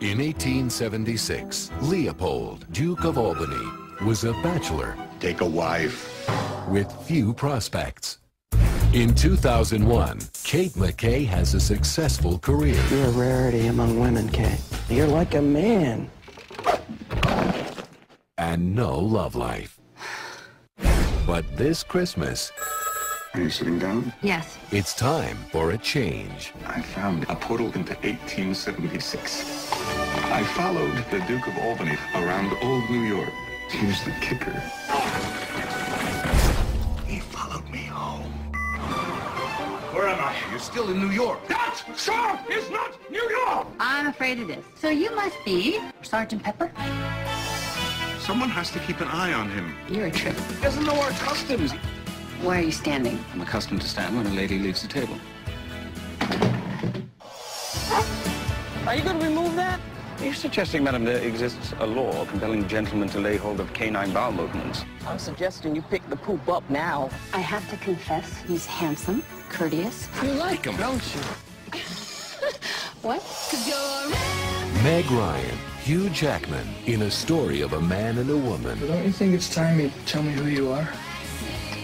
In 1876, Leopold, Duke of Albany, was a bachelor Take a wife. with few prospects. In 2001, Kate McKay has a successful career You're a rarity among women, Kate. You're like a man. and no love life. But this Christmas, Are you sitting down? Yes. it's time for a change. I found a portal into 1876. I followed the Duke of Albany around old New York. Here's the kicker. He followed me home. Where am I? You're still in New York. That, sir, is not New York! I'm afraid it is. So you must be Sergeant Pepper? Someone has to keep an eye on him. You're a trip. He doesn't know our customs. Why are you standing? I'm accustomed to stand when a lady leaves the table. Are you going to remove that? Are you suggesting, madam, there exists a law compelling gentlemen to lay hold of canine bowel movements? I'm suggesting you pick the poop up now. I have to confess, he's handsome, courteous. You like him, don't you? What? Meg Ryan, Hugh Jackman, in a story of a man and a woman Don't you think it's time you tell me who you are?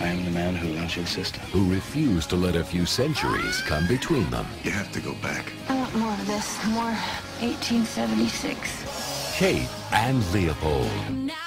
I am the man who loves your sister. who refused to let a few centuries come between them. You have to go back. I want more of this. More 1876. Kate and Leopold. Now